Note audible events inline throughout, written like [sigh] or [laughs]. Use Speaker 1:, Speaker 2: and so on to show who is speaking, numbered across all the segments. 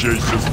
Speaker 1: Jesus.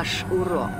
Speaker 1: Наш урок.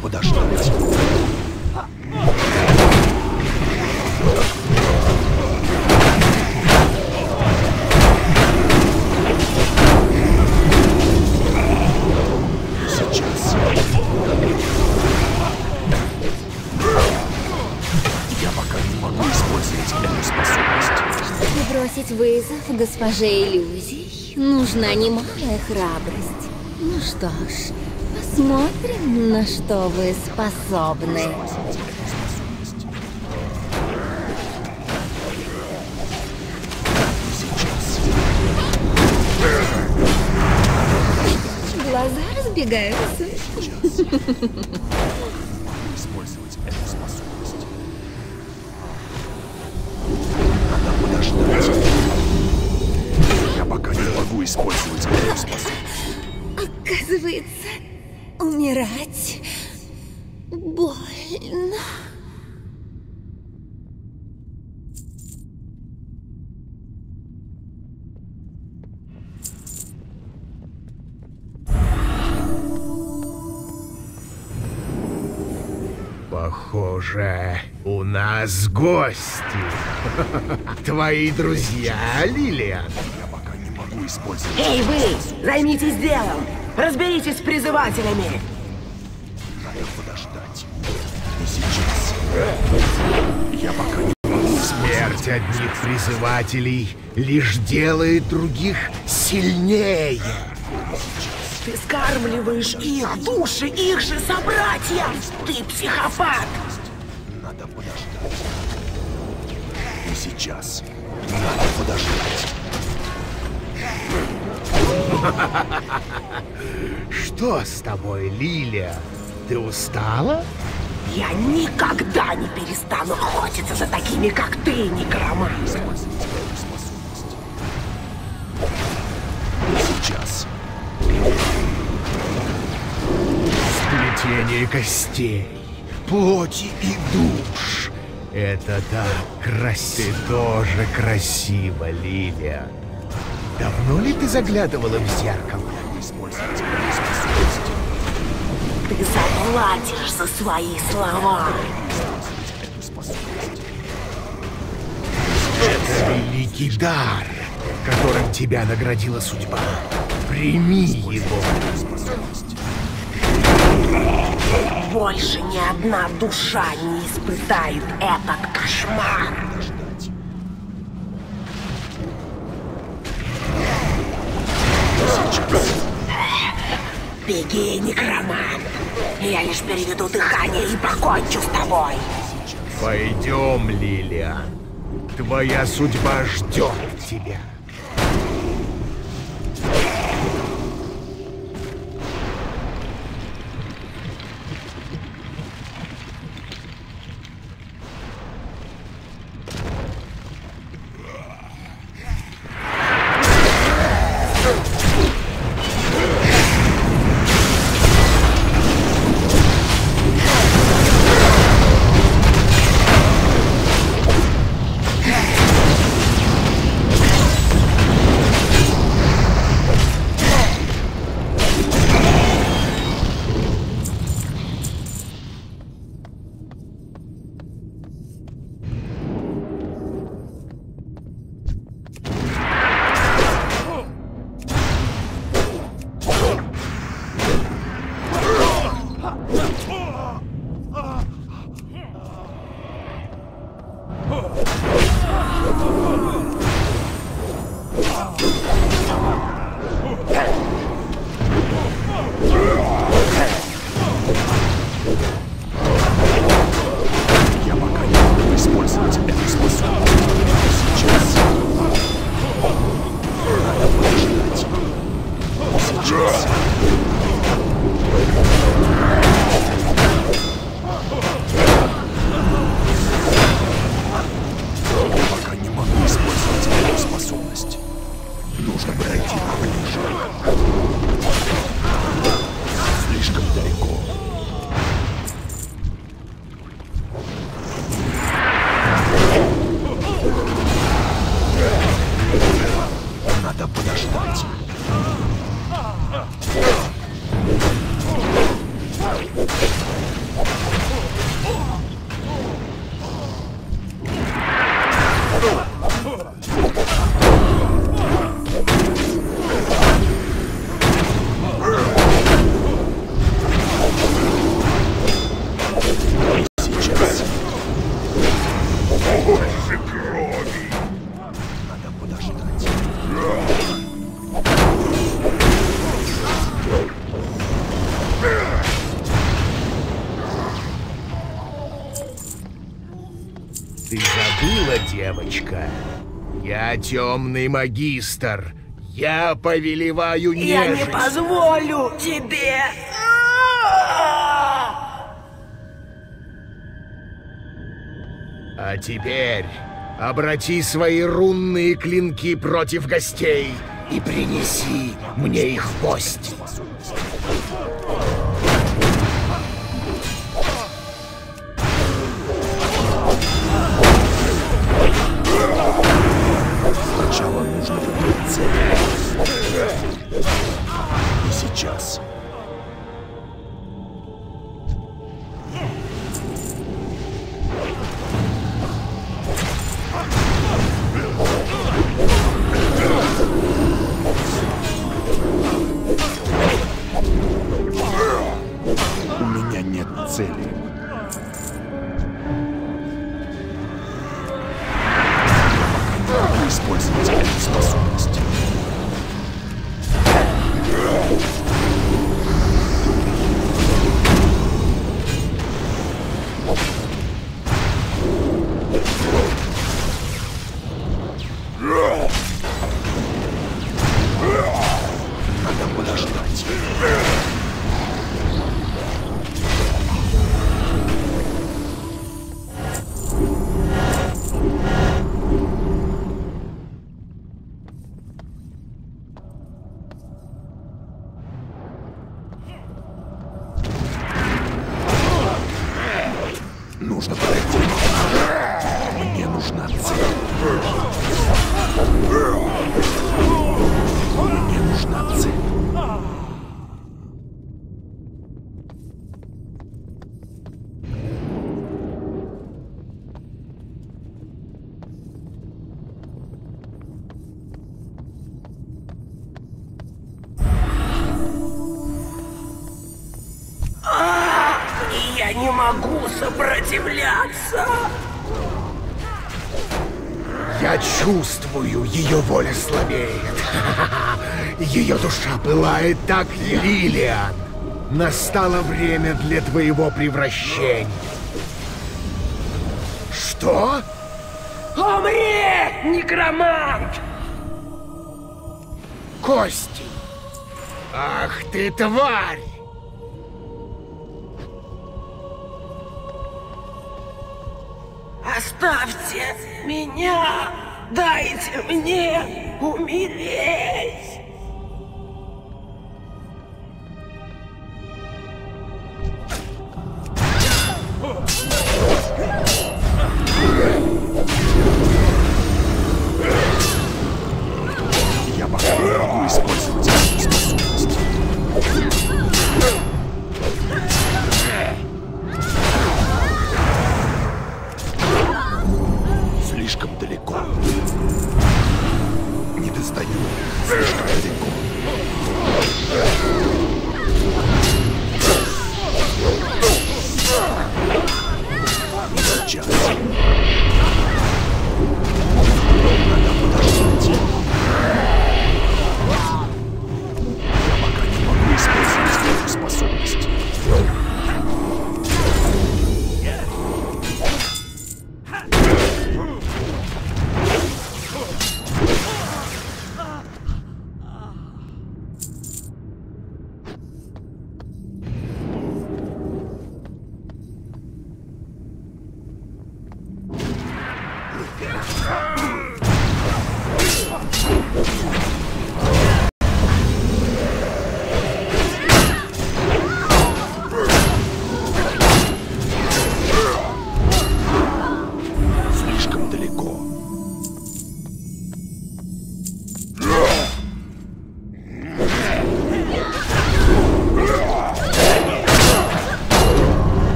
Speaker 2: подождать. Сейчас. Я пока не могу использовать эту способность.
Speaker 3: Бросить вызов госпоже иллюзий, нужна немалая храбрость. Ну что ж, посмотрим, на что вы способны. Глаза разбегаются.
Speaker 2: Использовать эту способность. Надо подождать. Я пока не могу использовать эту способность.
Speaker 3: Оказывается, умирать больно.
Speaker 4: Похоже, у нас гости. [laughs] Твои друзья, Лилиан.
Speaker 2: Я пока не могу использовать.
Speaker 5: Эй, вы! Займитесь делом! Разберитесь с призывателями!
Speaker 2: Надо подождать. И сейчас. Я пока не могу.
Speaker 4: Смерть одних призывателей лишь делает других сильнее.
Speaker 5: Ты скармливаешь их души, их же собратьям! Ты психопат!
Speaker 2: Надо подождать. И сейчас. Надо подождать.
Speaker 4: Что с тобой, Лилия? Ты устала?
Speaker 5: Я никогда не перестану охотиться за такими, как ты, некромант.
Speaker 2: Сейчас.
Speaker 4: Сплетение костей, плоти и душ. Это так красиво. Ты тоже красива, Лилия. Давно ли ты заглядывала в зеркало?
Speaker 5: Ты заплатишь за свои слова.
Speaker 4: Это великий дар, которым тебя наградила судьба. Прими его.
Speaker 5: Больше ни одна душа не испытает этот кошмар. Беги, некромант. Я лишь переведу дыхание и покончу с тобой.
Speaker 4: Пойдем, Лилия. Твоя судьба ждет тебя. Темный магистр. Я повелеваю
Speaker 5: Я не
Speaker 4: нежить.
Speaker 5: позволю тебе.
Speaker 4: А теперь обрати свои рунные клинки против гостей и принеси мне их в
Speaker 2: цели.
Speaker 4: пылает так, Лилиан. Настало время для твоего превращения. Что?
Speaker 1: Умри, некромант!
Speaker 4: Кости! Ах ты, тварь!
Speaker 1: Оставьте меня! Дайте мне умереть!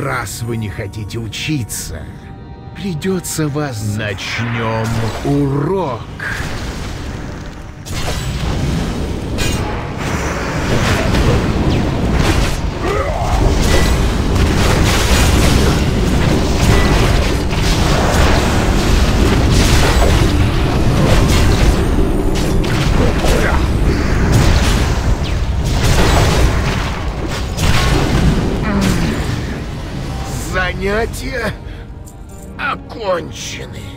Speaker 4: Раз вы не хотите учиться, придется вас... Начнем урок. Занятия окончены.